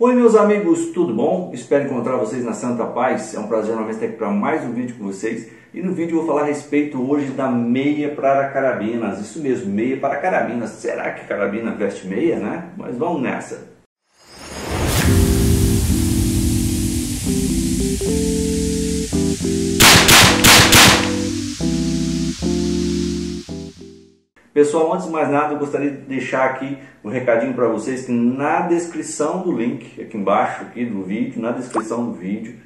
Oi meus amigos, tudo bom? Espero encontrar vocês na Santa Paz. É um prazer novamente estar aqui para mais um vídeo com vocês. E no vídeo eu vou falar a respeito hoje da meia para carabinas. Isso mesmo, meia para carabinas. Será que carabina veste meia, né? Mas vamos nessa. Pessoal, antes de mais nada, eu gostaria de deixar aqui um recadinho para vocês que na descrição do link, aqui embaixo aqui do vídeo, na descrição do vídeo,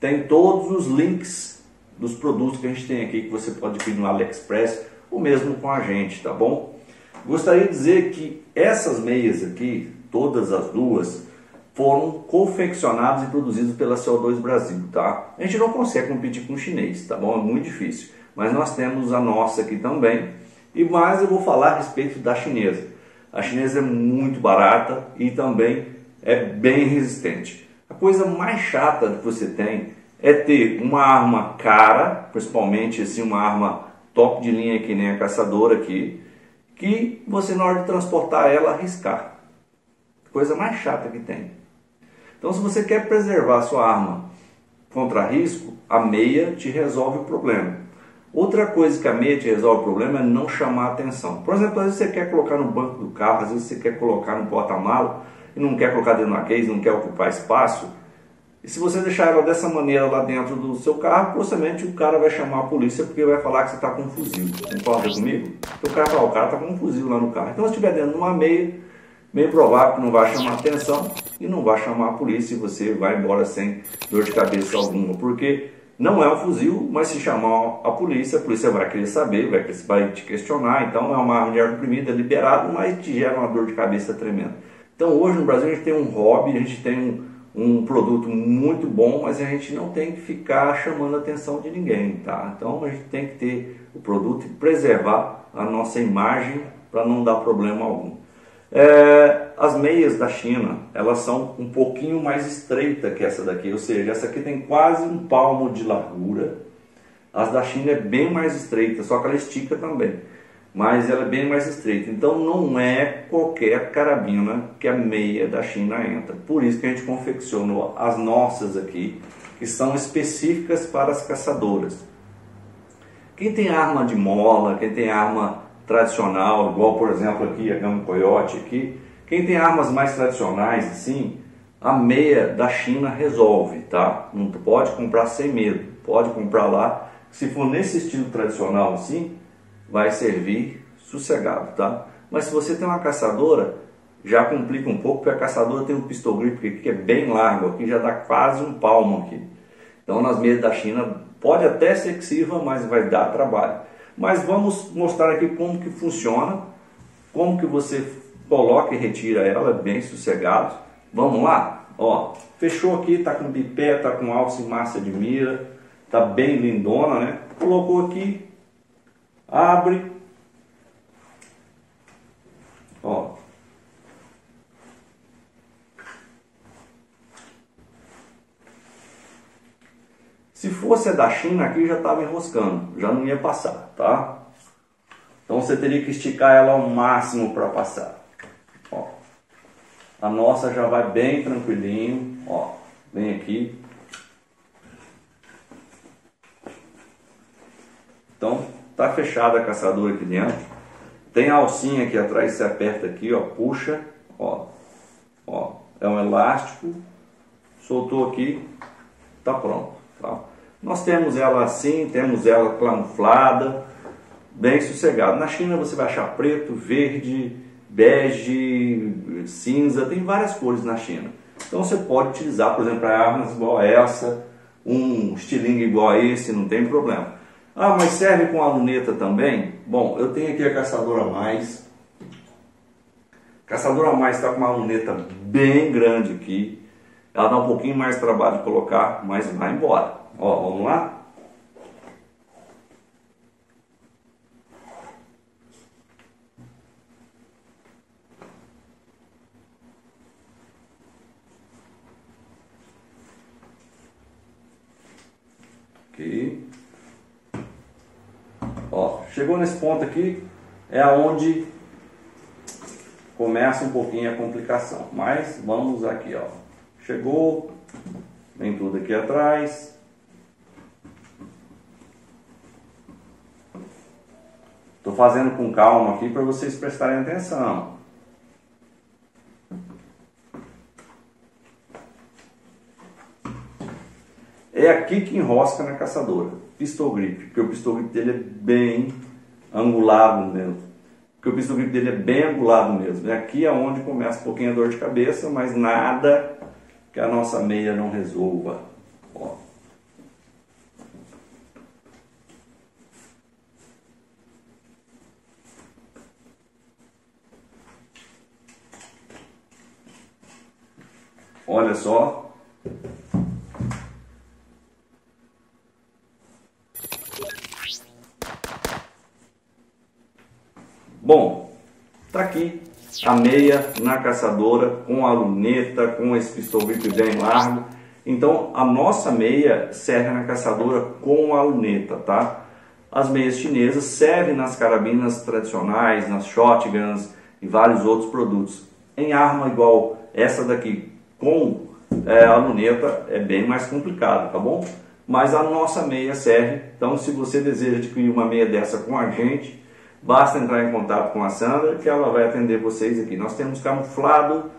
tem todos os links dos produtos que a gente tem aqui que você pode pedir no AliExpress ou mesmo com a gente, tá bom? Gostaria de dizer que essas meias aqui, todas as duas, foram confeccionadas e produzidas pela CO2 Brasil, tá? A gente não consegue competir com o chinês, tá bom? É muito difícil. Mas nós temos a nossa aqui também, e mais eu vou falar a respeito da chinesa. A chinesa é muito barata e também é bem resistente. A coisa mais chata que você tem é ter uma arma cara, principalmente assim uma arma top de linha que nem a caçadora aqui, que você na hora de transportar ela arriscar. Coisa mais chata que tem. Então se você quer preservar sua arma contra risco, a meia te resolve o problema. Outra coisa que a meia te resolve o problema é não chamar atenção. Por exemplo, às vezes você quer colocar no banco do carro, às vezes você quer colocar no porta-mala e não quer colocar dentro da case, não quer ocupar espaço. E se você deixar ela dessa maneira lá dentro do seu carro, possivelmente o cara vai chamar a polícia porque vai falar que você está com um fuzil. Concorda comigo? Porque o cara fala, o cara está com um fuzil lá no carro. Então se estiver dentro de uma meia, meio provável que não vai chamar atenção e não vai chamar a polícia e você vai embora sem dor de cabeça alguma. Porque não é um fuzil, mas se chamar a polícia, a polícia vai querer saber, vai, vai te questionar. Então é uma arma de ar comprimida, é liberado, mas te gera uma dor de cabeça tremenda. Então hoje no Brasil a gente tem um hobby, a gente tem um, um produto muito bom, mas a gente não tem que ficar chamando a atenção de ninguém, tá? Então a gente tem que ter o produto e preservar a nossa imagem para não dar problema algum. É, as meias da China, elas são um pouquinho mais estreitas que essa daqui, ou seja, essa aqui tem quase um palmo de largura. As da China é bem mais estreita, só que ela estica também, mas ela é bem mais estreita. Então não é qualquer carabina que a meia da China entra. Por isso que a gente confeccionou as nossas aqui, que são específicas para as caçadoras. Quem tem arma de mola, quem tem arma tradicional, igual por exemplo aqui a Gama Coyote aqui, quem tem armas mais tradicionais assim, a meia da China resolve, tá? Não pode comprar sem medo, pode comprar lá. Se for nesse estilo tradicional assim, vai servir sossegado, tá? Mas se você tem uma caçadora, já complica um pouco, porque a caçadora tem um pistol grip aqui que é bem largo, aqui já dá quase um palmo aqui. Então nas meias da China pode até ser exxiva, mas vai dar trabalho. Mas vamos mostrar aqui como que funciona, como que você coloca e retira ela bem sossegado. Vamos lá? Ó, fechou aqui, tá com bipé, tá com alça e massa de mira, tá bem lindona, né? Colocou aqui, abre, ó, Se fosse a da China aqui já estava enroscando, já não ia passar, tá? Então você teria que esticar ela ao máximo para passar. A nossa já vai bem tranquilinho, ó. Vem aqui. Então tá fechada a caçadora aqui dentro. Tem a alcinha aqui atrás, você aperta aqui, ó, puxa, ó. Ó, é um elástico. Soltou aqui, tá pronto. Tá? Nós temos ela assim, temos ela camuflada, bem sossegado. Na China você vai achar preto, verde, bege, cinza, tem várias cores na China. Então você pode utilizar, por exemplo, armas igual a essa, um estilingue igual a esse, não tem problema. Ah, mas serve com a luneta também? Bom, eu tenho aqui a Caçadora Mais. Caçadora Mais está com uma luneta bem grande aqui. Ela dá um pouquinho mais trabalho de colocar, mas vai embora. Ó, vamos lá? Ó, chegou nesse ponto aqui, é aonde começa um pouquinho a complicação. Mas vamos aqui, ó. chegou, vem tudo aqui atrás. Estou fazendo com calma aqui para vocês prestarem atenção. É aqui que enrosca na caçadora, pistol grip, porque o pistol grip dele é bem angulado mesmo. Porque o pistol grip dele é bem angulado mesmo. É aqui é onde começa um pouquinho a dor de cabeça, mas nada que a nossa meia não resolva. Ó. Olha só, Bom, tá aqui a meia na caçadora com a luneta, com esse pistol grip bem largo. Então a nossa meia serve na caçadora com a luneta, tá? As meias chinesas servem nas carabinas tradicionais, nas shotguns e vários outros produtos. Em arma igual essa daqui com é, a luneta é bem mais complicado, tá bom? Mas a nossa meia serve. Então se você deseja adquirir uma meia dessa com a gente, Basta entrar em contato com a Sandra que ela vai atender vocês aqui. Nós temos camuflado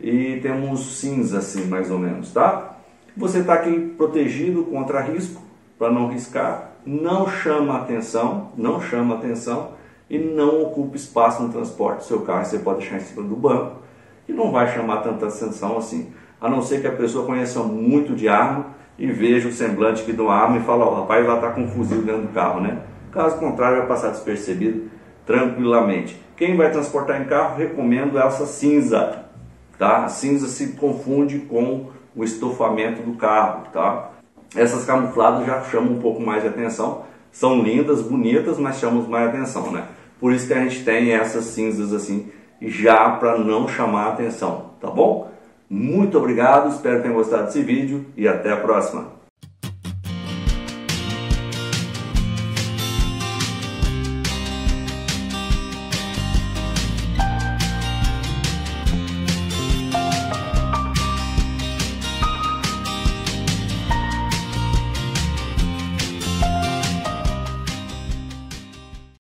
e temos cinza assim, mais ou menos, tá? Você está aqui protegido contra risco, para não riscar, não chama atenção, não chama atenção e não ocupa espaço no transporte do seu carro. Você pode deixar em cima do banco e não vai chamar tanta atenção assim. A não ser que a pessoa conheça muito de arma e veja o semblante aqui do arma e fala, ó, oh, o rapaz lá está com um fuzil dentro do carro, né? Caso contrário, vai passar despercebido tranquilamente. Quem vai transportar em carro, recomendo essa cinza. Tá? A cinza se confunde com o estofamento do carro. Tá? Essas camufladas já chamam um pouco mais de atenção. São lindas, bonitas, mas chamam mais atenção. Né? Por isso que a gente tem essas cinzas assim, já para não chamar atenção. Tá bom? Muito obrigado, espero que tenham gostado desse vídeo e até a próxima.